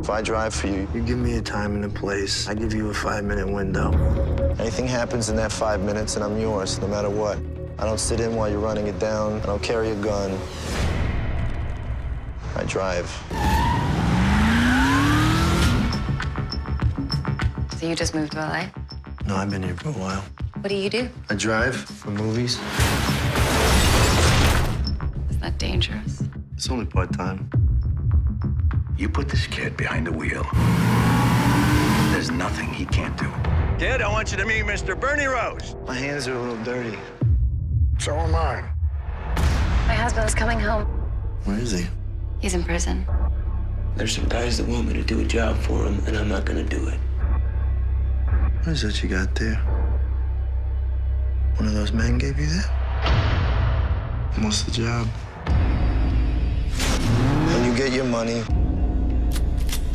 If I drive for you, you give me a time and a place. I give you a five-minute window. Anything happens in that five minutes, and I'm yours, no matter what. I don't sit in while you're running it down. I don't carry a gun. I drive. So you just moved to LA? No, I've been here for a while. What do you do? I drive for movies. Isn't that dangerous? It's only part-time. You put this kid behind the wheel. There's nothing he can't do. Kid, I want you to meet Mr. Bernie Rose. My hands are a little dirty. So am I. My husband's coming home. Where is he? He's in prison. There's some guys that want me to do a job for them, and I'm not gonna do it. What is that you got there? One of those men gave you that? What's the job? When you get your money,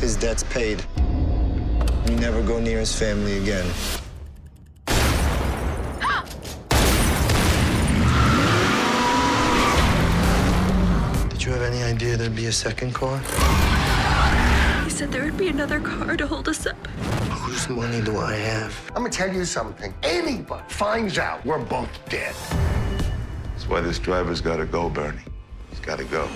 his debt's paid. You never go near his family again. Did you have any idea there'd be a second car? He said there would be another car to hold us up. Whose money do I have? I'm gonna tell you something. Anybody finds out we're both dead. That's why this driver's got to go, Bernie. He's got to go.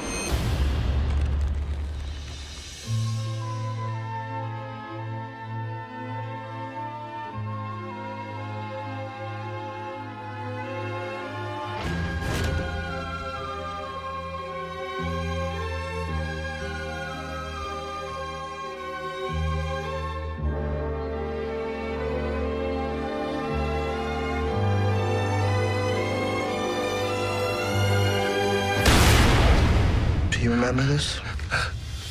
You remember this?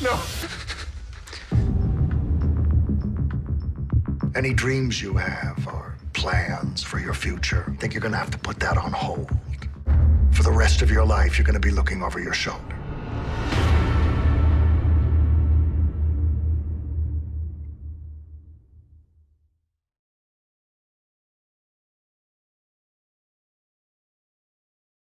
No. Any dreams you have or plans for your future, I think you're gonna have to put that on hold. For the rest of your life, you're gonna be looking over your shoulder.